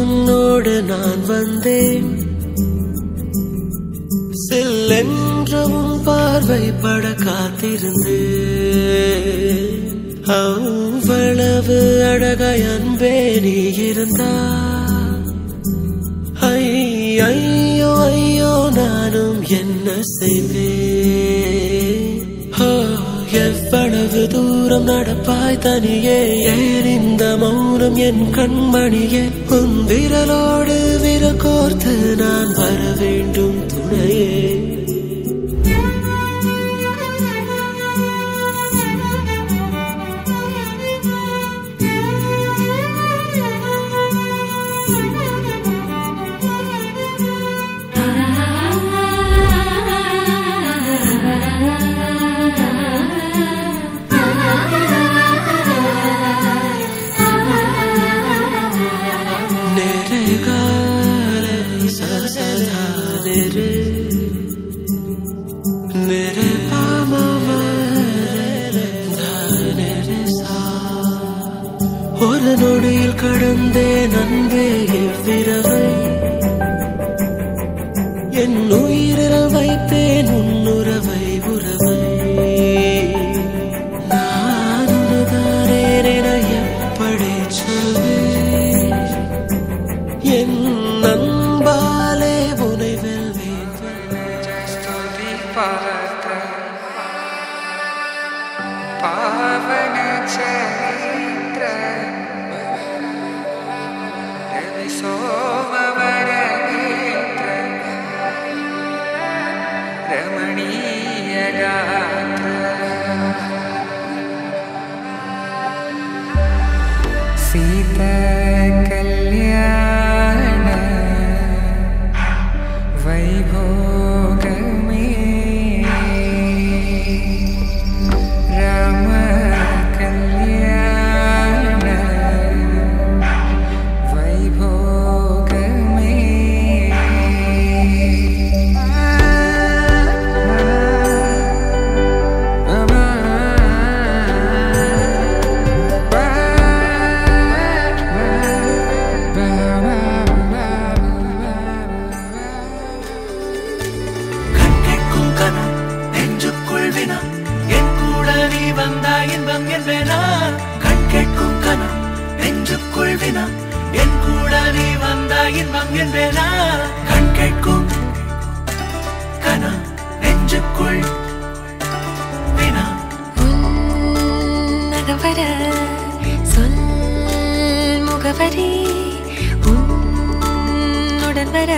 உன்னோடு நான் வந்தேன். செல்லென்றவும் பார்வைப்பட காத்திருந்து அவ்வளவு அழக அன்பே நீ இருந்தா. ஐயோ ஐயோ நானும் என்ன செய்வேன்? எவ்வளவு தூரம் நடப்பாய் தனியே ஏறிந்த மௌனம் என் கண்மணியே. உன் விரலோடு விரல் கோர்த்து நான் வர வேண்டும். சசதா நேரே நேரே பாமவரே தானேரே சா ஒரு நொடியில் கடந்தேன் அன்பே இவ்விரவை என் പാർത്ത പാവന ചരിത്ര രവി സോമവര രമണീയ രാത്ര സീത കല്യാണ വൈഭോഗമേ கேட்கும் கனா நெஞ்சுக்குள் வினா என் கூட நீ வந்தா இன்பம் என்பேனா கண் கேட்கும் கனா நெஞ்சுக்குள் வினா உன்னகவர சொல் முகவரி உன்னுடன் வர.